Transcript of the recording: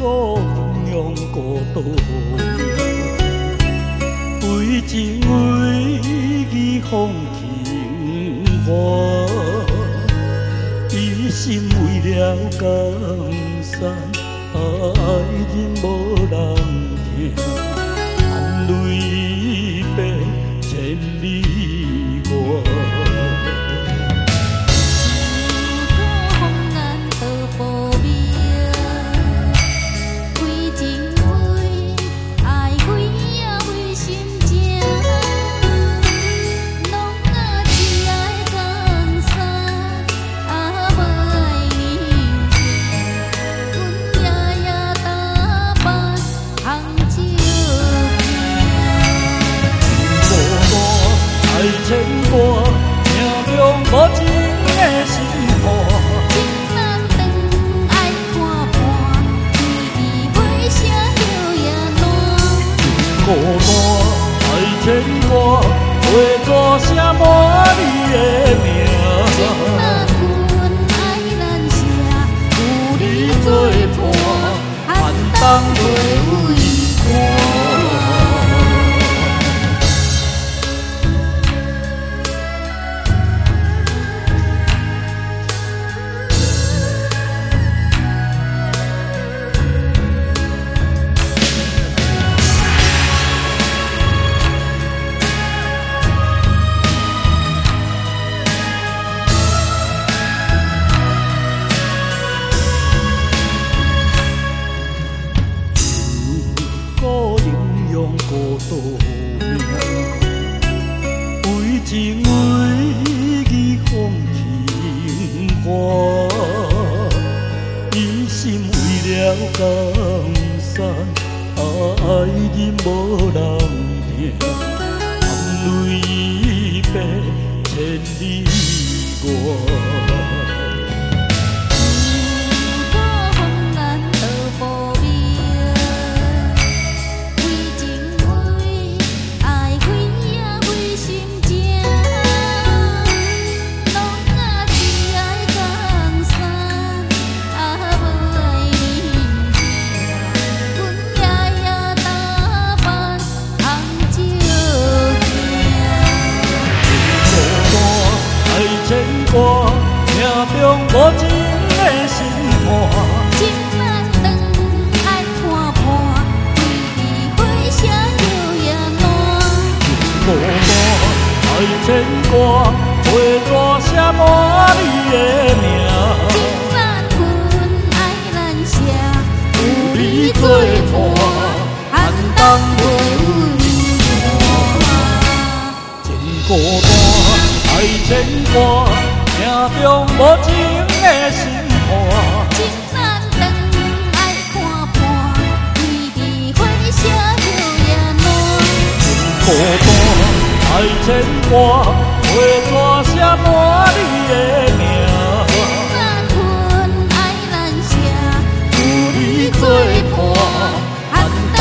用孤独为情为义放情怀，一心为了江山，爱人无人无情的心肝。情难断，爱看破，离别声摇也断。孤单，爱牵挂，会作写满你的名。孤岛命，为情为义放情花，一心为了江山，爱人无人疼，含泪白千里外。无情的心肝，爱看破，离别声摇也乱。孤单，爱牵挂，会大写满你的名。情难分，爱难舍，有你作伴，寒冬袂寒。真孤单，爱牵挂。中无情的心肝，难断，爱看破，色也。孤单，爱情歌，花蛇写满你的名。难分，爱难舍，有你做伴，寒冬。